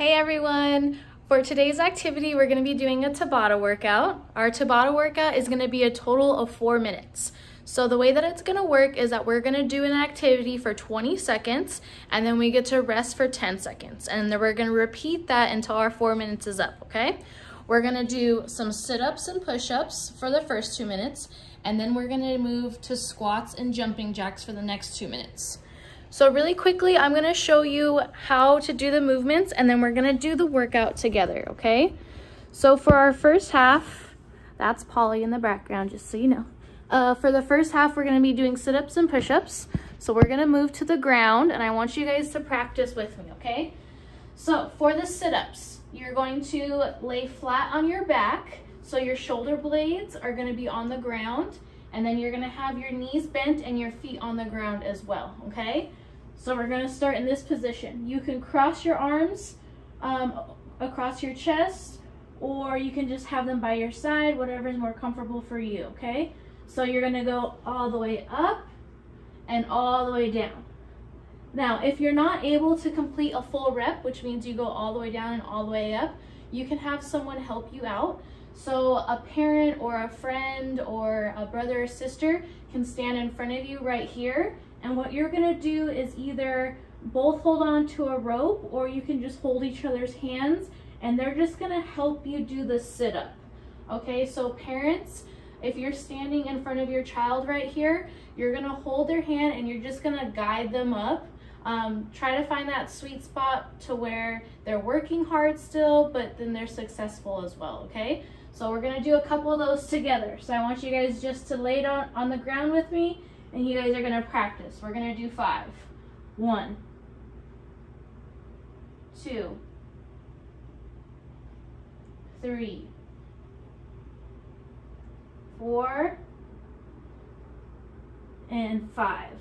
Hey everyone! For today's activity, we're gonna be doing a Tabata workout. Our Tabata workout is gonna be a total of four minutes. So the way that it's gonna work is that we're gonna do an activity for 20 seconds and then we get to rest for 10 seconds. And then we're gonna repeat that until our four minutes is up, okay? We're gonna do some sit-ups and push-ups for the first two minutes and then we're gonna move to squats and jumping jacks for the next two minutes. So really quickly, I'm gonna show you how to do the movements and then we're gonna do the workout together, okay? So for our first half, that's Polly in the background, just so you know. Uh, for the first half, we're gonna be doing sit-ups and push-ups. So we're gonna move to the ground and I want you guys to practice with me, okay? So for the sit-ups, you're going to lay flat on your back. So your shoulder blades are gonna be on the ground and then you're gonna have your knees bent and your feet on the ground as well, okay? So we're gonna start in this position. You can cross your arms um, across your chest or you can just have them by your side, whatever is more comfortable for you, okay? So you're gonna go all the way up and all the way down. Now, if you're not able to complete a full rep, which means you go all the way down and all the way up, you can have someone help you out. So a parent or a friend or a brother or sister can stand in front of you right here. And what you're gonna do is either both hold on to a rope or you can just hold each other's hands and they're just gonna help you do the sit up. Okay, so parents, if you're standing in front of your child right here, you're gonna hold their hand and you're just gonna guide them up um, try to find that sweet spot to where they're working hard still, but then they're successful as well, okay? So we're gonna do a couple of those together. So I want you guys just to lay on, on the ground with me and you guys are gonna practice. We're gonna do five. One, two, three, four, and five.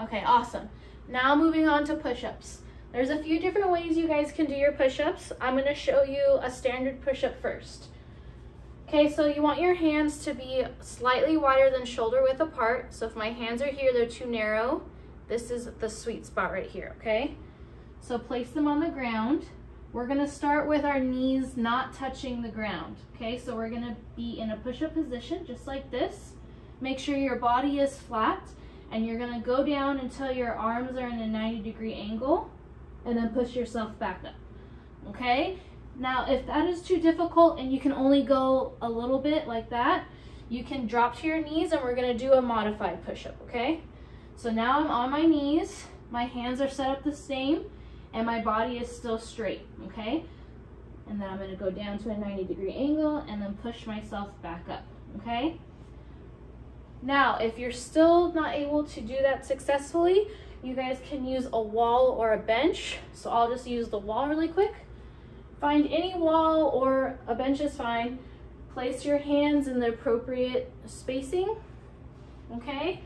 Okay, awesome. Now moving on to push-ups. There's a few different ways you guys can do your push-ups. I'm gonna show you a standard push-up first. Okay, so you want your hands to be slightly wider than shoulder width apart. So if my hands are here, they're too narrow. This is the sweet spot right here, okay? So place them on the ground. We're gonna start with our knees not touching the ground, okay? So we're gonna be in a push-up position, just like this. Make sure your body is flat and you're gonna go down until your arms are in a 90 degree angle and then push yourself back up, okay? Now, if that is too difficult and you can only go a little bit like that, you can drop to your knees and we're gonna do a modified push-up, okay? So now I'm on my knees, my hands are set up the same, and my body is still straight, okay? And then I'm gonna go down to a 90 degree angle and then push myself back up, okay? Now, if you're still not able to do that successfully, you guys can use a wall or a bench. So I'll just use the wall really quick. Find any wall or a bench is fine. Place your hands in the appropriate spacing, okay?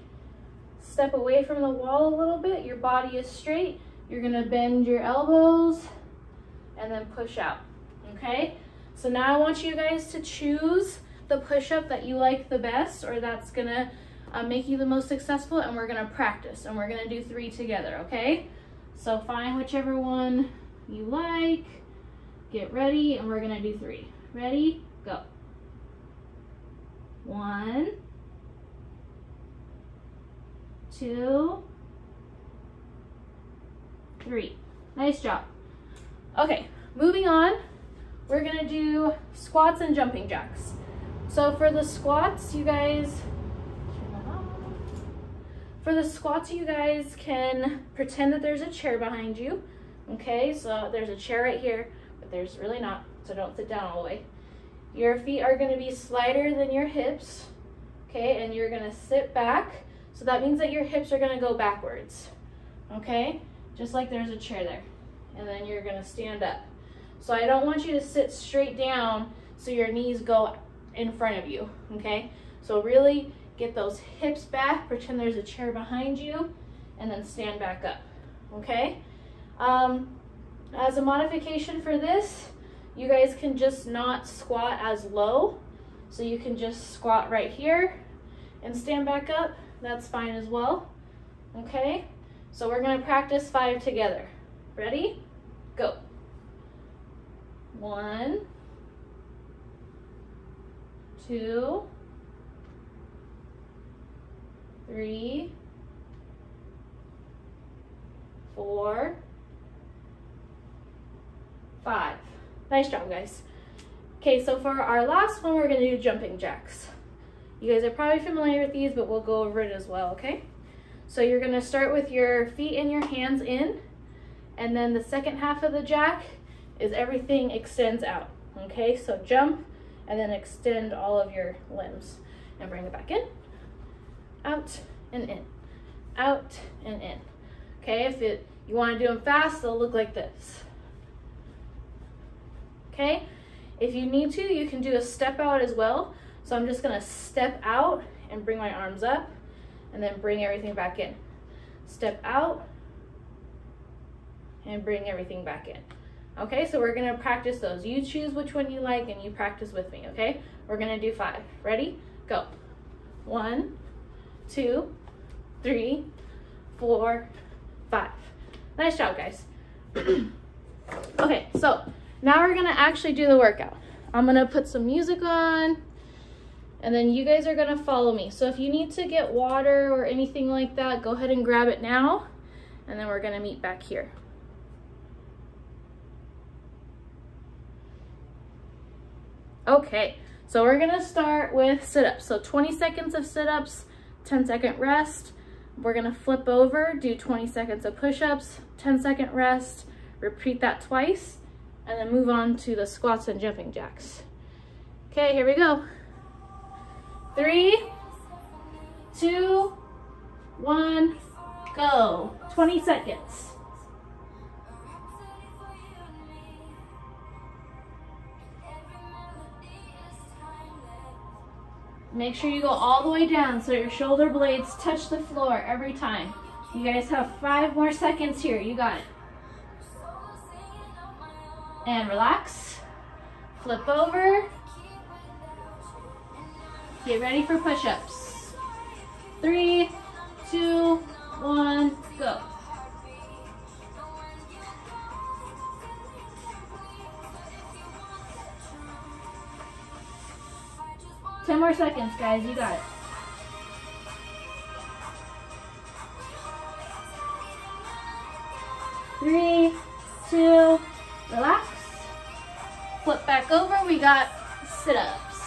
Step away from the wall a little bit. Your body is straight. You're gonna bend your elbows and then push out, okay? So now I want you guys to choose the push-up that you like the best or that's gonna uh, make you the most successful and we're gonna practice and we're gonna do three together, okay? So find whichever one you like, get ready, and we're gonna do three. Ready, go. One, two, three. Nice job. Okay, moving on, we're gonna do squats and jumping jacks. So for the squats, you guys, for the squats, you guys can pretend that there's a chair behind you. Okay, so there's a chair right here, there's really not, so don't sit down all the way. Your feet are gonna be slighter than your hips, okay, and you're gonna sit back. So that means that your hips are gonna go backwards, okay? Just like there's a chair there. And then you're gonna stand up. So I don't want you to sit straight down so your knees go in front of you, okay? So really get those hips back, pretend there's a chair behind you, and then stand back up, okay? Um, as a modification for this, you guys can just not squat as low. So you can just squat right here and stand back up. That's fine as well, okay? So we're gonna practice five together. Ready? Go. One, two, three, four, five. Nice job, guys. Okay, so for our last one, we're gonna do jumping jacks. You guys are probably familiar with these, but we'll go over it as well, okay? So you're gonna start with your feet and your hands in, and then the second half of the jack is everything extends out, okay? So jump, and then extend all of your limbs, and bring it back in, out, and in, out, and in. Okay, if it you wanna do them fast, they'll look like this. Okay, if you need to, you can do a step out as well. So I'm just gonna step out and bring my arms up and then bring everything back in. Step out and bring everything back in. Okay, so we're gonna practice those. You choose which one you like and you practice with me, okay? We're gonna do five. Ready? Go. One, two, three, four, five. Nice job, guys. okay, so now we're gonna actually do the workout. I'm gonna put some music on and then you guys are gonna follow me. So if you need to get water or anything like that, go ahead and grab it now and then we're gonna meet back here. Okay, so we're gonna start with sit-ups. So 20 seconds of sit-ups, 10 second rest. We're gonna flip over, do 20 seconds of push-ups, 10 second rest, repeat that twice, and then move on to the squats and jumping jacks. Okay, here we go. Three, two, one, go. 20 seconds. Make sure you go all the way down so your shoulder blades touch the floor every time. You guys have five more seconds here. You got it. And relax. Flip over. Get ready for push-ups. Three, two, one, go. Ten more seconds, guys. You got it. Three, We got sit-ups.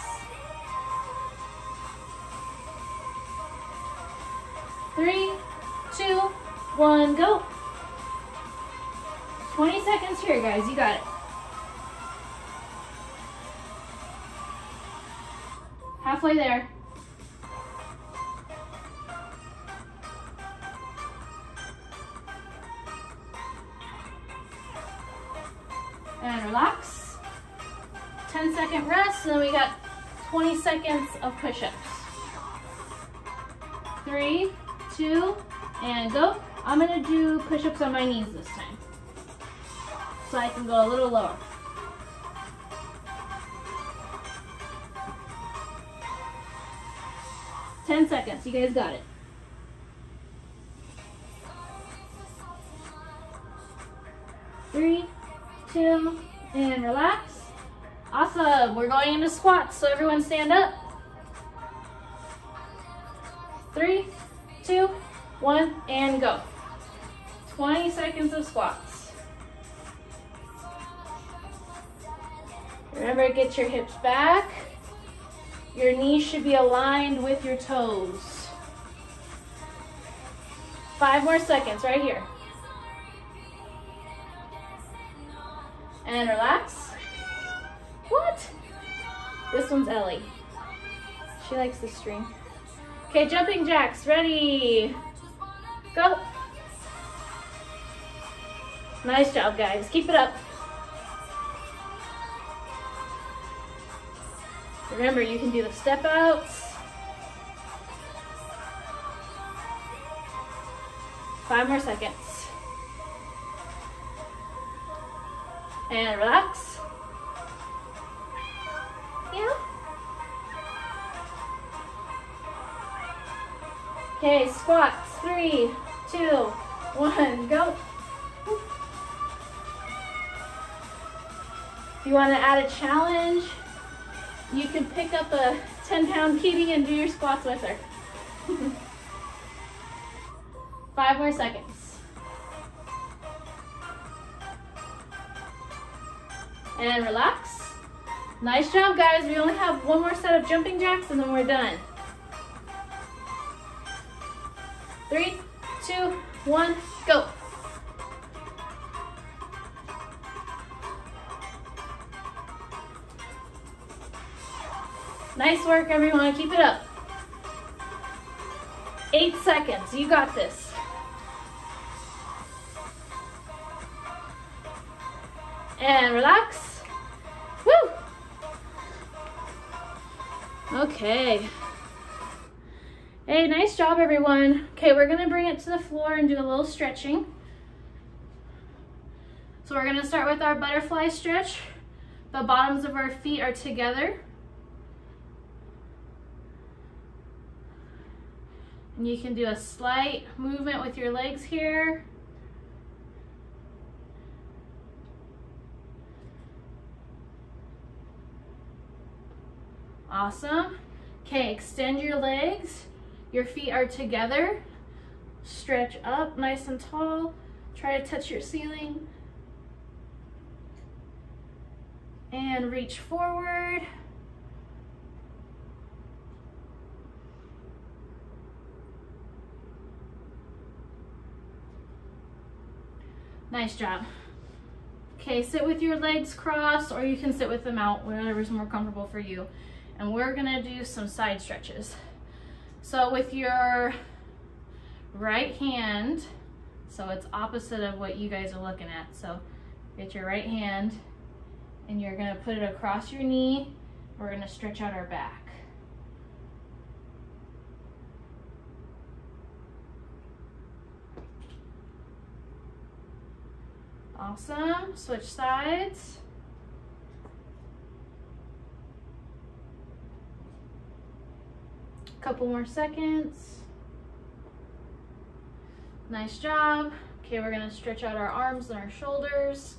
Three, two, one, go. 20 seconds here, guys. You got it. Halfway there. And relax. 10 second rest, and then we got 20 seconds of push-ups. Three, two, and go. I'm gonna do push-ups on my knees this time. So I can go a little lower. Ten seconds, you guys got it. Three, two, and relax. Awesome, we're going into squats, so everyone stand up. Three, two, one, and go. 20 seconds of squats. Remember, get your hips back. Your knees should be aligned with your toes. Five more seconds right here. And relax. This one's Ellie. She likes the string. Okay, jumping jacks, ready, go. Nice job, guys. Keep it up. Remember, you can do the step outs. Five more seconds. And relax. Okay, squats. Three, two, one, go. If you want to add a challenge, you can pick up a 10 pound kitty and do your squats with her. Five more seconds. And relax. Nice job, guys. We only have one more set of jumping jacks and then we're done. Three, two, one, go. Nice work, everyone. Keep it up. Eight seconds. You got this. And relax. Woo! Okay. Hey, nice job, everyone. Okay, we're gonna bring it to the floor and do a little stretching. So we're gonna start with our butterfly stretch. The bottoms of our feet are together. And you can do a slight movement with your legs here. Awesome. Okay, extend your legs. Your feet are together. Stretch up nice and tall. Try to touch your ceiling. And reach forward. Nice job. Okay, sit with your legs crossed or you can sit with them out, whatever's more comfortable for you. And we're gonna do some side stretches. So with your right hand, so it's opposite of what you guys are looking at. So get your right hand and you're gonna put it across your knee. We're gonna stretch out our back. Awesome, switch sides. Couple more seconds. Nice job. Okay, we're gonna stretch out our arms and our shoulders.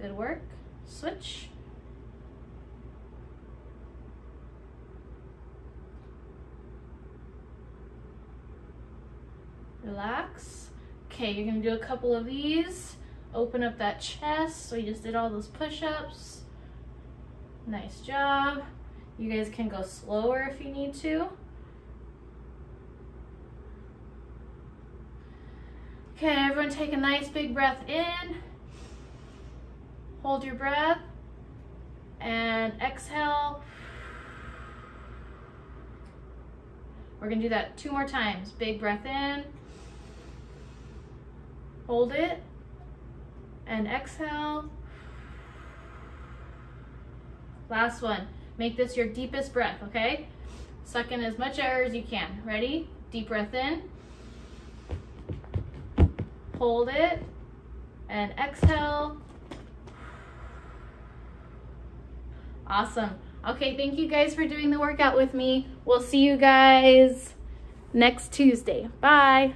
Good work. Switch. relax. Okay, you're gonna do a couple of these. Open up that chest. So you just did all those push-ups. Nice job. You guys can go slower if you need to. Okay, everyone take a nice big breath in. Hold your breath. And exhale. We're gonna do that two more times. Big breath in hold it, and exhale. Last one. Make this your deepest breath, okay? Suck in as much air as you can. Ready? Deep breath in. Hold it, and exhale. Awesome. Okay, thank you guys for doing the workout with me. We'll see you guys next Tuesday. Bye.